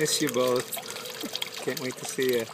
Miss you both. Can't wait to see you.